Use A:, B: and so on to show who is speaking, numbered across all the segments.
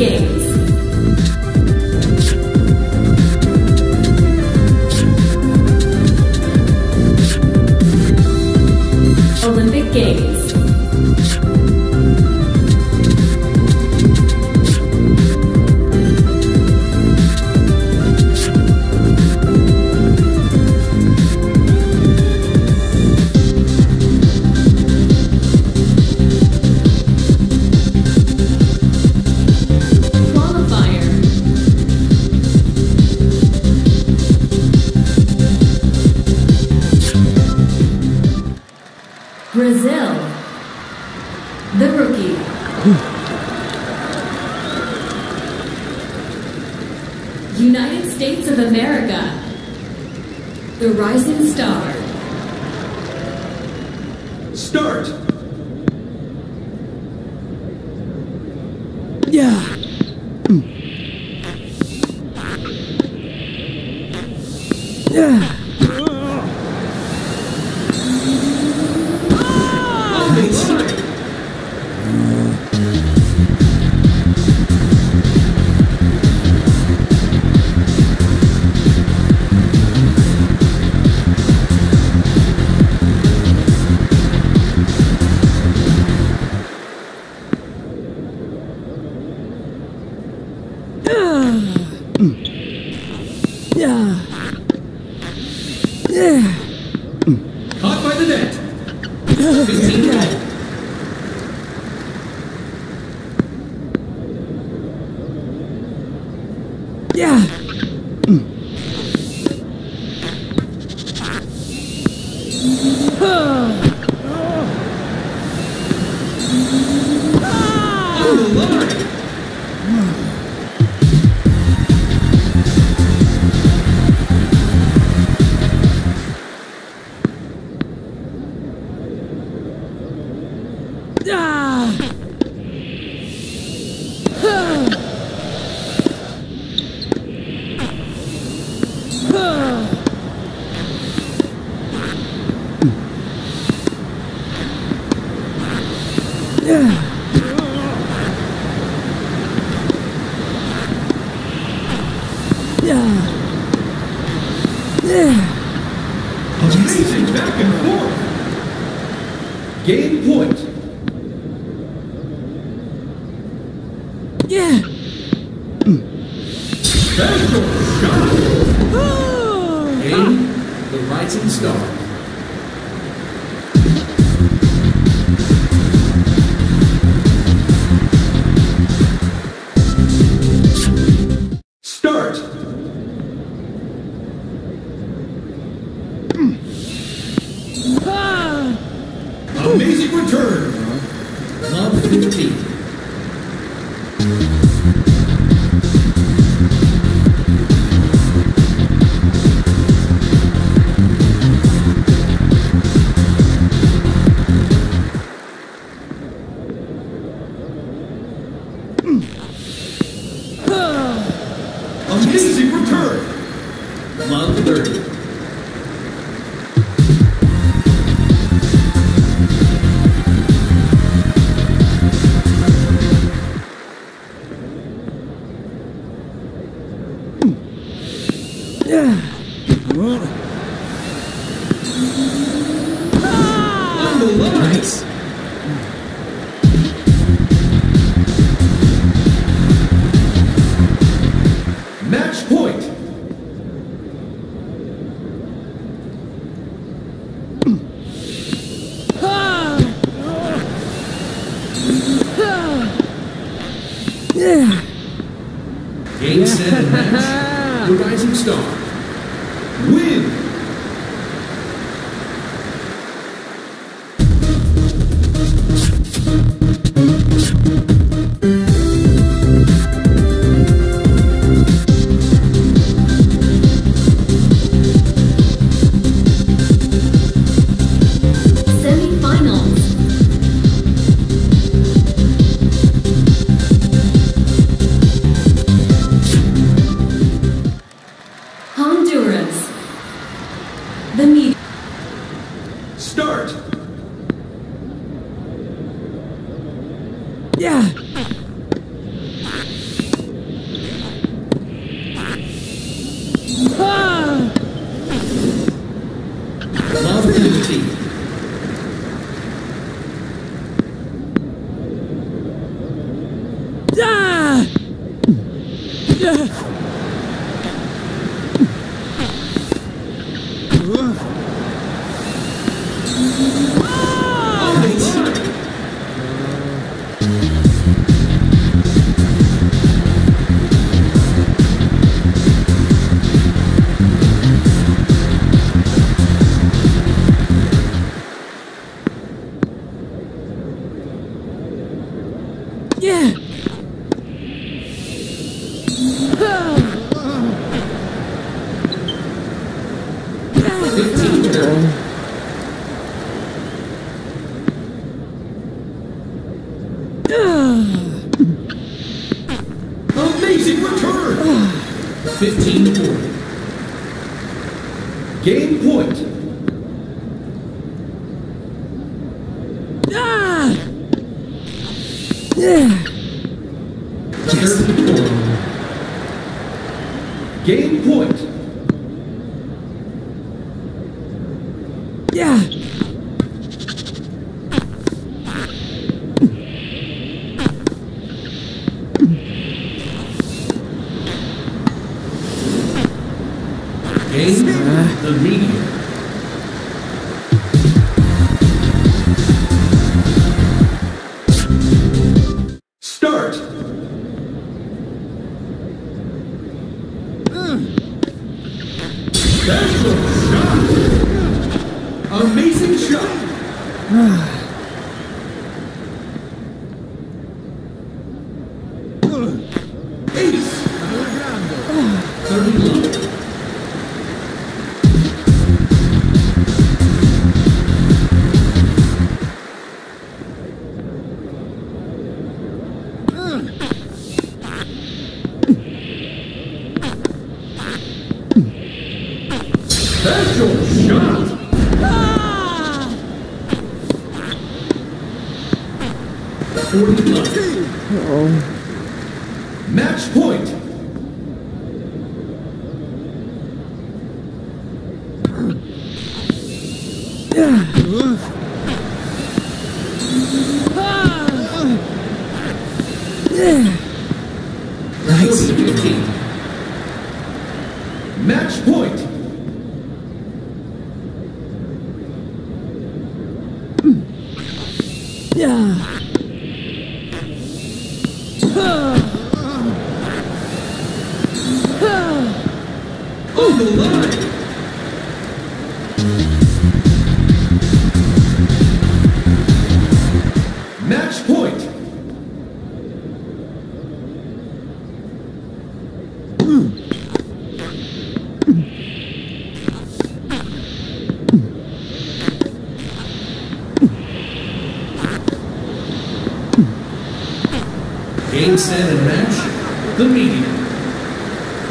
A: Olympic United States of America. The rising star.
B: Start! Rising star. Amazing return! Love 30. Game, set, and match. The rising star. Win! Yeah. Yeah.
C: match point. Hmm.
B: Yeah.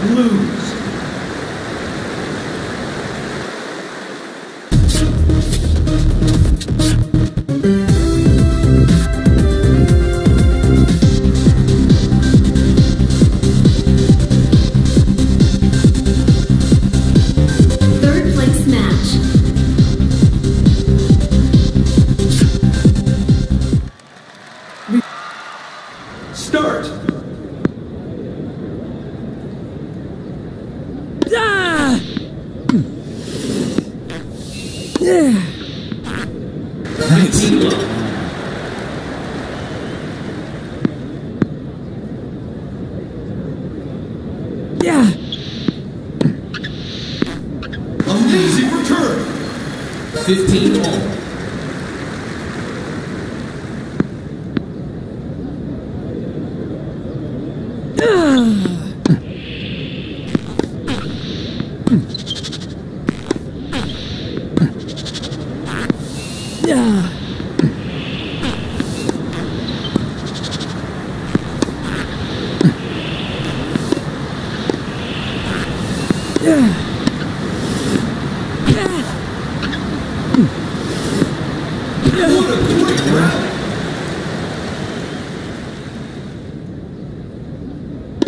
B: blue. Yeah.
C: Amazing return. 15 all.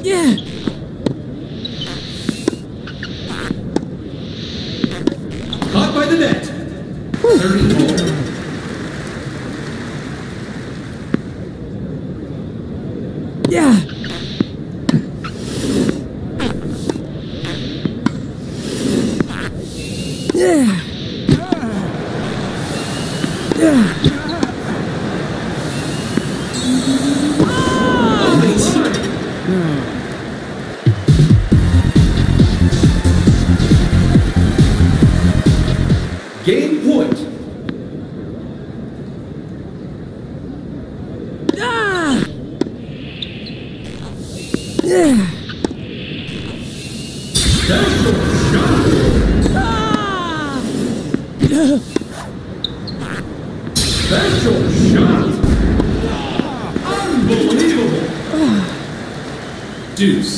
B: Yeah. Special shot! Unbelievable! Deuce.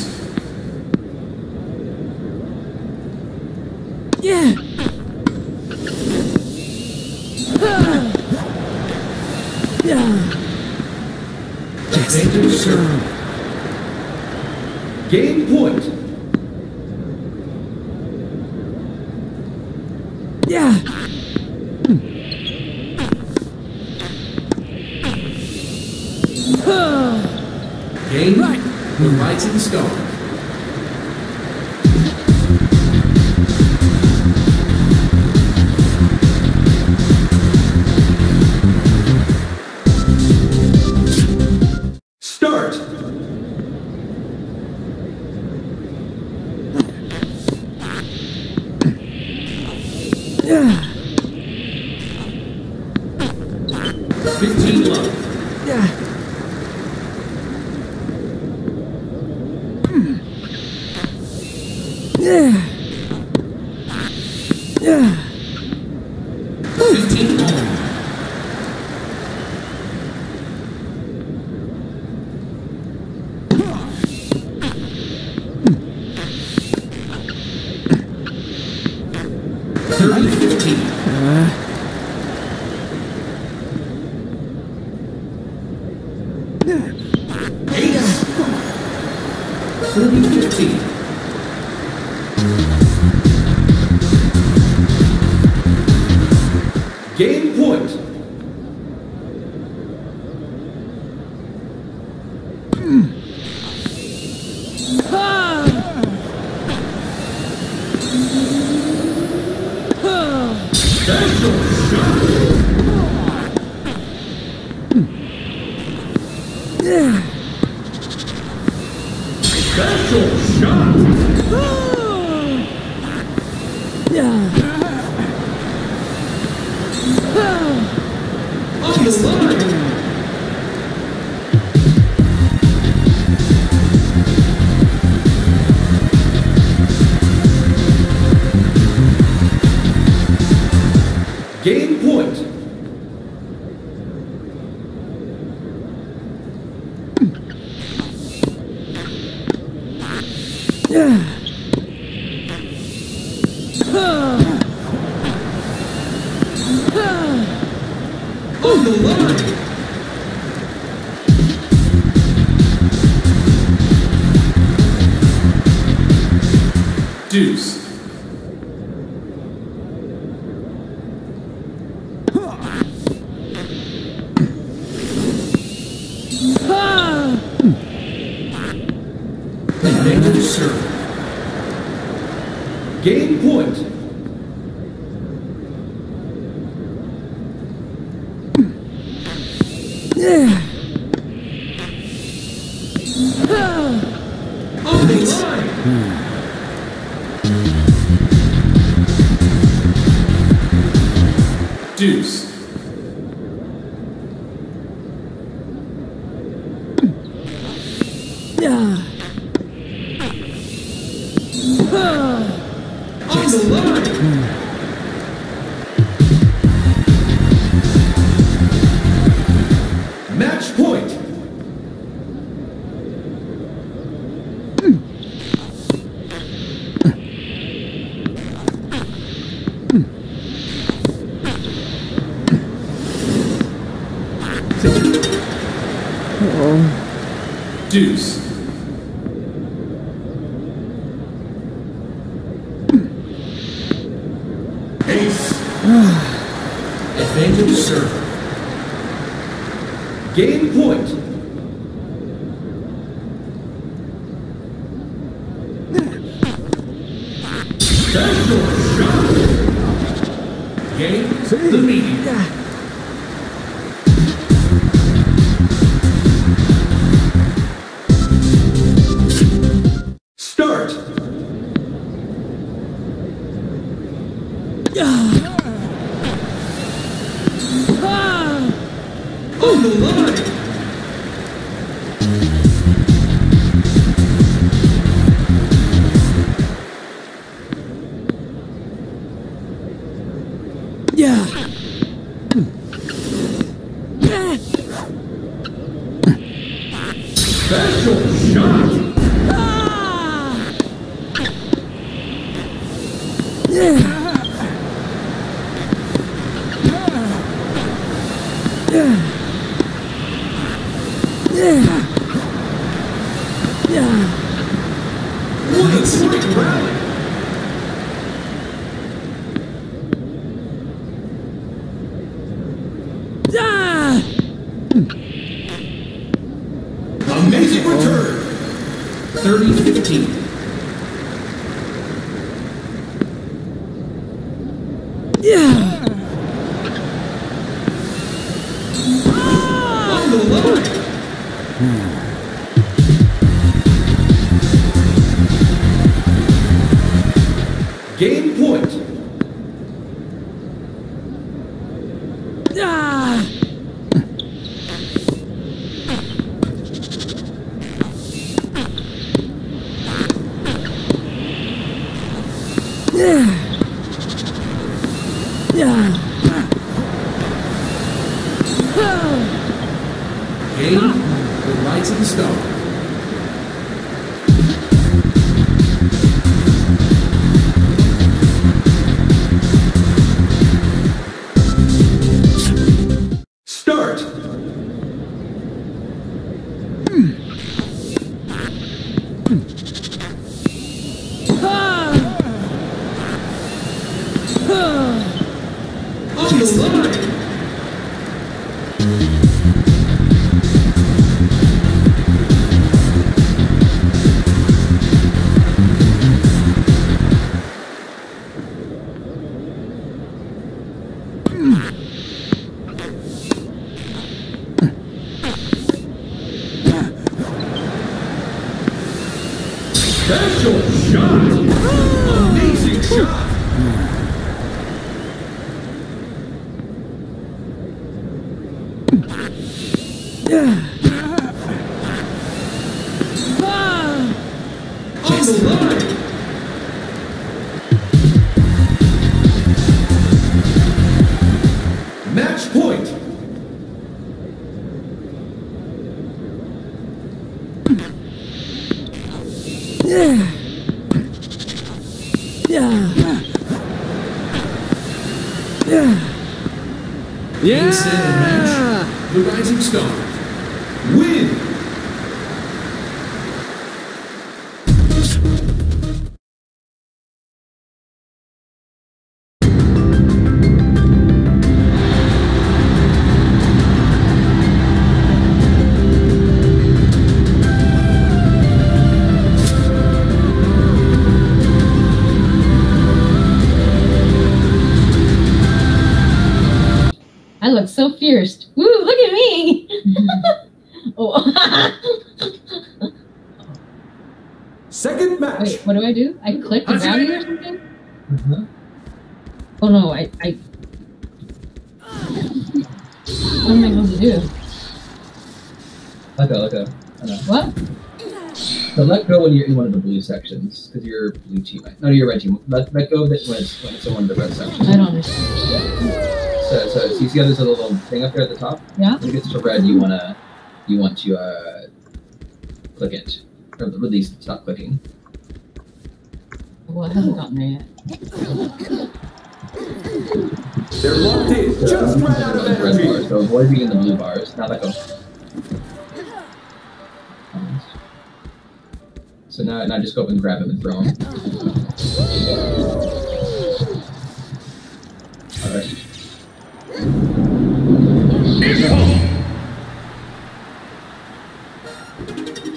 B: Game right. The lights.
D: Yeah.
B: Sérgio. On the line! Deuce. Deuce. deuce. Vamos, vamos. 30-15.
D: Yeah!
B: Game. The Rise of the Star.
D: Yeah! Yeah! Yeah!
B: The Rising Star. Win. Second match.
A: Wait, what do I do? I click to
B: How's it
A: grab you or something?
B: Uh-huh.
A: Oh no, I, I. What am I supposed to do?
E: Let go, let go.
A: What?
E: So let go when you're in one of the blue sections, because you're blue team. No, you're red team. Let, let go of it when it's, when it's in one of the red sections.
A: I don't understand.
E: So, so, so you see how there's a little thing up there at the top?
A: Yeah?
E: When it gets to red, you wanna, you want to uh, click it, or release. Stop clicking.
A: Well, I haven't gotten there yet.
B: They're locked in.
E: So,
B: Just ran out of
E: red
B: energy.
E: bars. So avoid being in the blue bars. Now let go. So now, now just go up and grab him and throw him.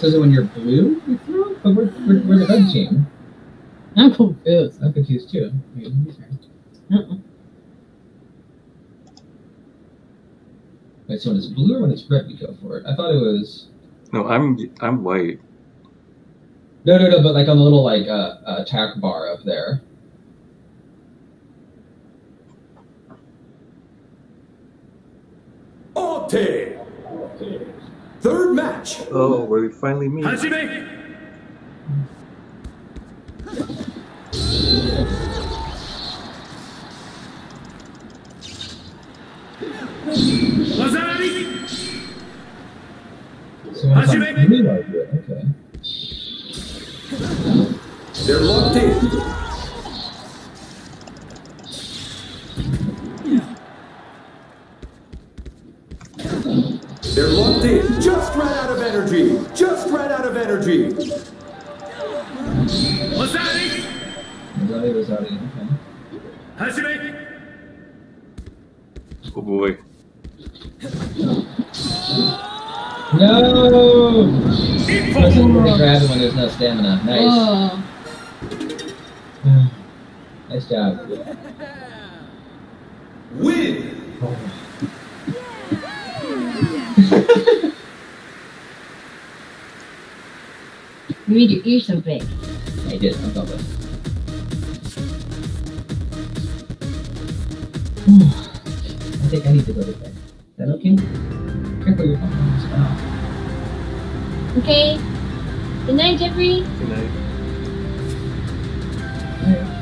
E: Says that when you're blue, you throw, but we're, we're, we're the red team.
A: I'm confused.
E: I'm confused too.
A: Uh-uh.
E: Wait, so when it's blue or when it's red, we go for it? I thought it was.
F: No, I'm I'm white.
E: No, no, no, but like on the little like uh, uh, attack bar up there.
B: Arte. Third match.
F: Oh, where we finally meet.
B: Hajime.
F: Oh boy.
E: No! Doesn't grab it when there's no stamina. Nice.
G: Oh.
E: Nice job.
B: Win!
G: You made your ears so big.
E: I did. I'm done with. I think I need to go to bed. Is that okay? Careful your phone.
G: Okay. Good night, Jeffrey.
F: Good night.
E: Alright.